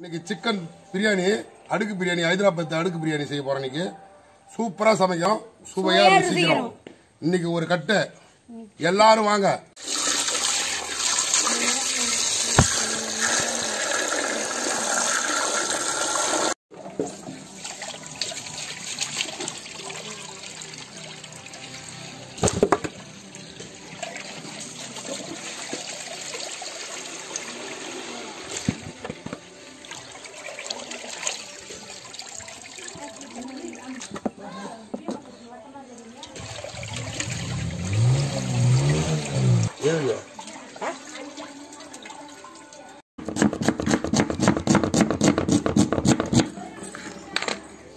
இன்னைக்கு சிக்கன் பிரியாணி அடுக்கு பிரியாணி ஹைதராபாத் அடுக்கு பிரியாணி செய்ய போறோம் இன்னைக்கு. சூப்பரா சமைக்கும் சுவையா ருசிக்கிறோம். இன்னைக்கு ஒரு கட்டு. எல்லாரும் வாங்க.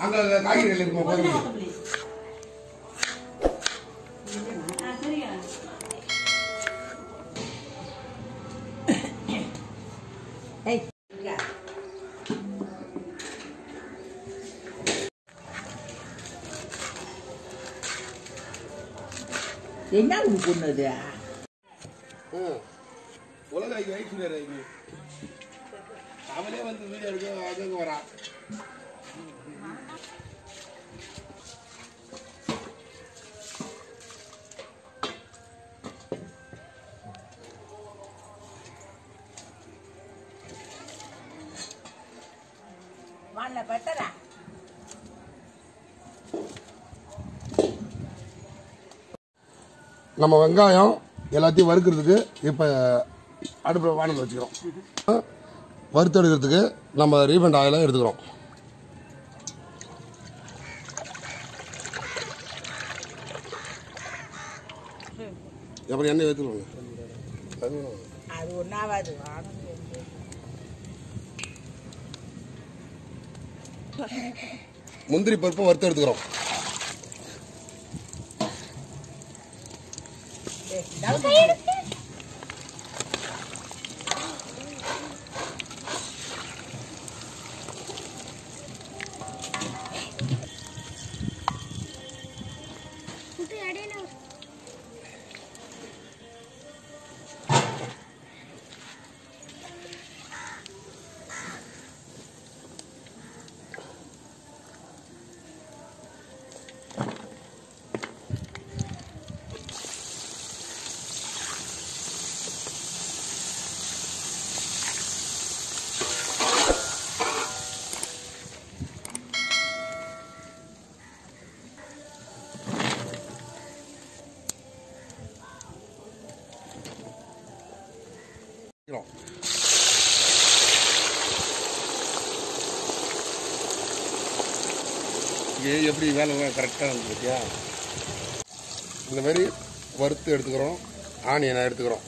அங்க காய்கறிகள் இருக்குமா போதும். என்ன ம். உலக ஐக்கு ஐஸ்வர்யா ராய்க்கு அவளே வந்து வீடியோ எடுக்க வரா வாழ பத்தரா நம்ம வெங்காயம் எல்லாத்தையும் வறுக்கிறதுக்கு இப்போ அடுப்பில் வானல் வச்சுக்கிறோம். வறுத்து எடுக்கிறதுக்கு நம்ம ரீஃபண்ட் ஆயிலாக எடுத்துக்கிறோம். அப்புறம் எண்ணெய் ஊற்றிடுவாங்க அது ஒன்றாவது முந்திரி பருப்பு வறுத்து எடுத்துக்கிறோம் வைக்கிறோம். இங்கே எப்படி வேலை கரெக்டாக இருக்கு பார்த்தியா இந்த மாதிரி வறுத்து எடுத்துக்கிறோம். ஆனியனை எடுத்துக்கிறோம்.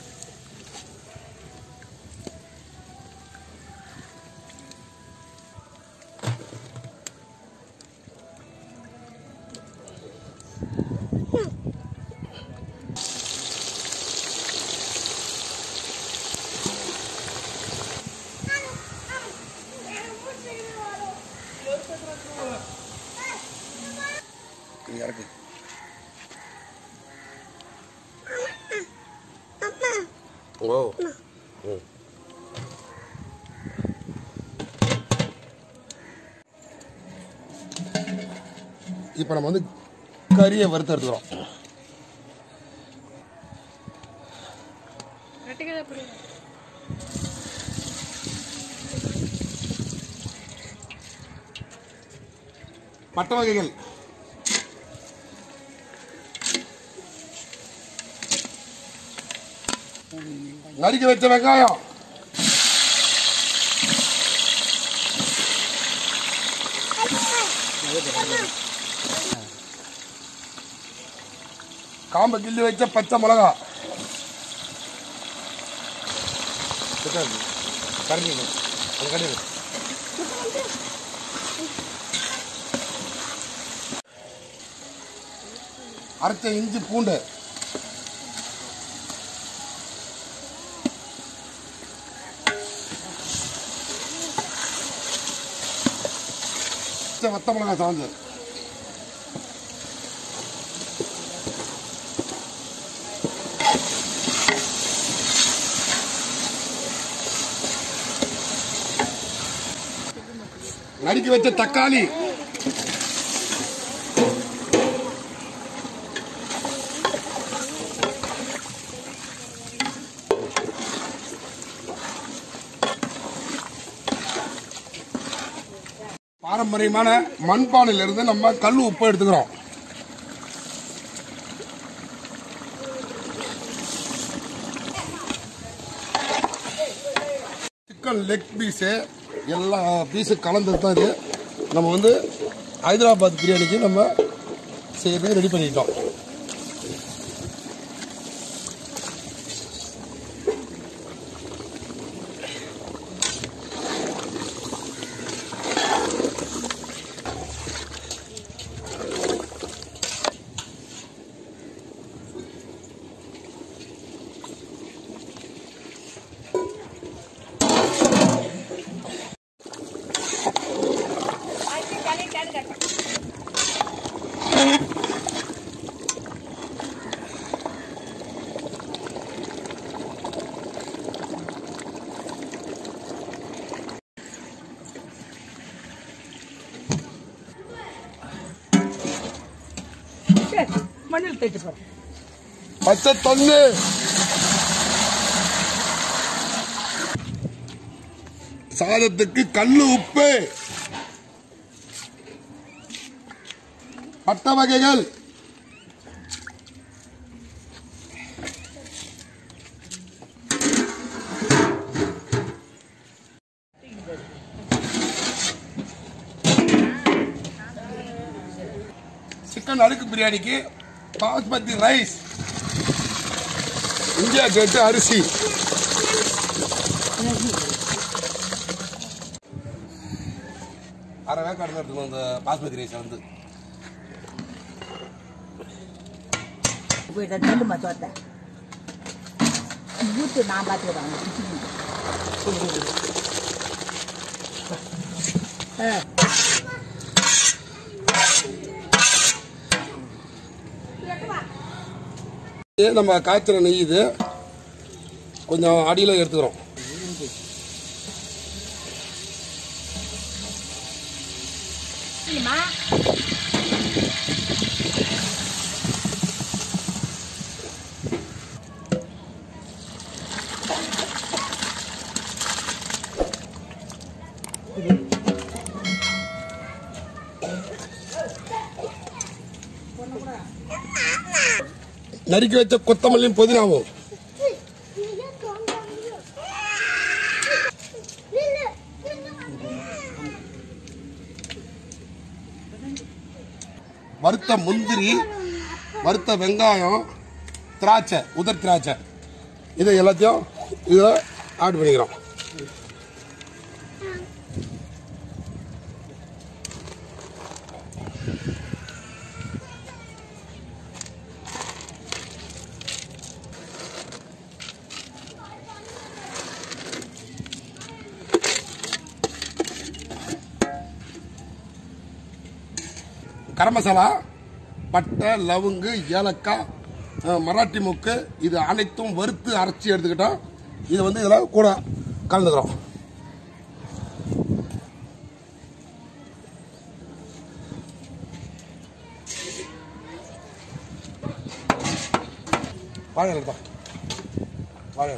இப்போ நம்ம வந்து கறியை வறுத்து எடுத்துக்கிறோம். பட்ட வகைகள். நறுக்கி வச்ச வெங்காயம். காம்ப கிள்ளி வச்ச பச்சை மிளகா. அரைச்ச இஞ்சி பூண்டு. வத்த மிளகாய் சாந்து நறுக்கி வச்ச தக்காளி. பாரம்பரியமான மண்பானையில இருந்து நம்ம கல் உப்பு எடுத்துக்கிறோம். சிக்கன் லெக் பீஸு எல்லா பீஸும் கலந்தது தான் இது. நம்ம வந்து ஹைதராபாத் பிரியாணிக்கு நம்ம செய்யறது ரெடி பண்ணிட்டோம். சரி, மண்ணில் தேய்ச்சி பச்சை தண்ணு. சாதத்துக்கு கல்லு உப்பு. பட்ட வகைகள். சிக்கன் அடுக்கு பிரியாணிக்கு பாஸ்மதி ரைஸ். இந்தியா கேட்டு அரிசி. அரை வேக்காடு எடுத்துக்கணும் அந்த பாஸ்மதி ரைஸ் வந்து. போய் ஊத்து நான் பார்த்துக்கிறேன் நம்ம காய்ச்சல் நெய் இது கொஞ்சம் அடியில் எடுத்துக்கிறோம். நறுக்கி வச்ச கொத்தமல்லியும் புதினாவும் வறுத்த முந்திரி வறுத்த வெங்காயம் திராட்சை உதர் திராட்சை. இதை எல்லாத்தையும் இதில் ஆட் பண்ணிக்கிறோம். கரம் மசாலா பட்டை லவங்கு ஏலக்காய் மராட்டி மொக்கு இது அனைத்தும் வறுத்து அரைச்சி எடுத்துக்கிட்டோம் இது வந்து இதில் கூட கலந்துக்கிறோம். வாழை இலை வாழை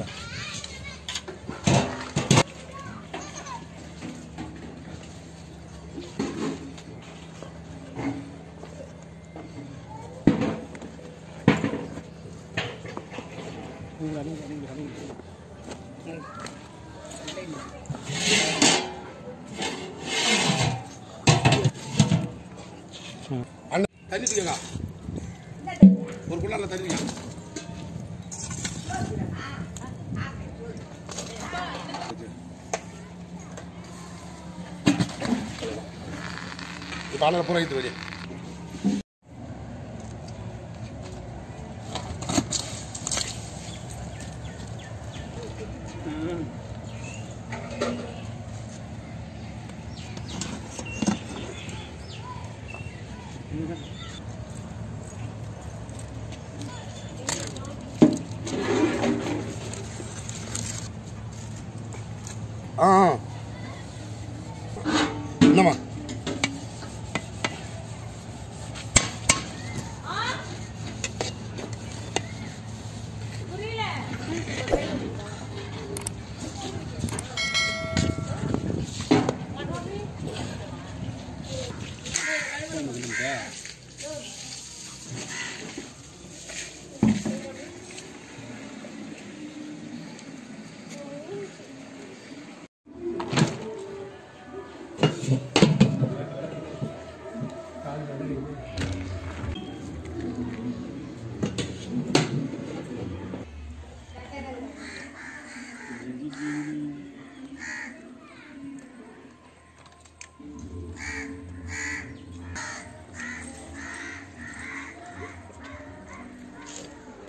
தண்ணி தூக்குங்க ஒரு குள்ளால தண்ணி தூக்குங்க. இப்போ வரேன் 아. 넘어. Yeah.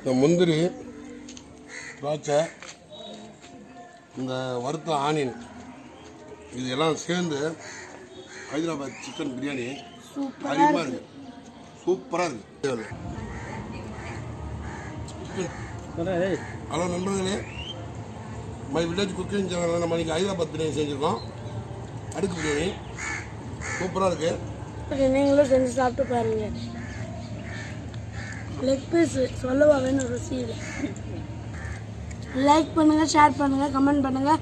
இந்த முந்திரி திராட்சை இந்த வறுத்த ஆனியன் இது எல்லாம் சேர்ந்து ஹைதராபாத் சிக்கன் பிரியாணி அதிகமாக இருக்கு. சூப்பராக இருக்கு. ஹலோ நண்பர்களே மை வில்லேஜ் குக்கிங் சேனலில் நம்ம இன்னைக்கு ஹைதராபாத் பிரியாணி செஞ்சுருக்கோம். அடுக்கு பிரியாணி. சூப்பராக இருக்குது நீங்களும் செஞ்சு சாப்பிட்டு பாருங்க. லெக் பீஸு சொல்லவா வேணும் ருசியில். லைக் பண்ணுங்கள் ஷேர் பண்ணுங்கள் கமெண்ட் பண்ணுங்கள்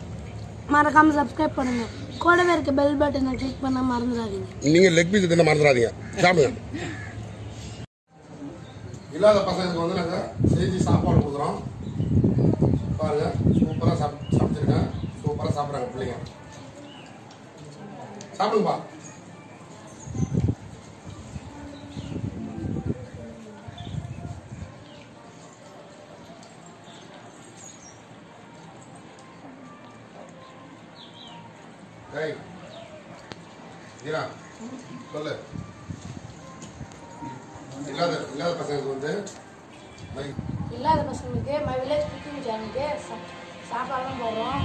மறக்காமல் சப்ஸ்கிரைப் பண்ணுங்கள் கூடவே இருக்க பெல் பட்டனை கிளிக் பண்ண மறந்துடாதீங்க. நீங்கள் லெக் பீஸ் தின மறந்துடாதீங்க. சாப்பிடுங்க. இல்லாத பசங்களுக்கு வந்து நாங்கள் செஞ்சு சாப்பாடு கொடுக்குறோம். பாருங்க சூப்பராக சாப் சாப்பிட்டுருக்கேன் சூப்பராக சாப்பிட்றாங்க பிள்ளைங்க. சாப்பிடுங்கப்பா. பசங்களுக்கு வந்து இல்லாத பசங்களுக்கு மை வில்லேஜ் குக்கிங் சேனலுக்கு சாப்பாடுலாம் போடுறோம்.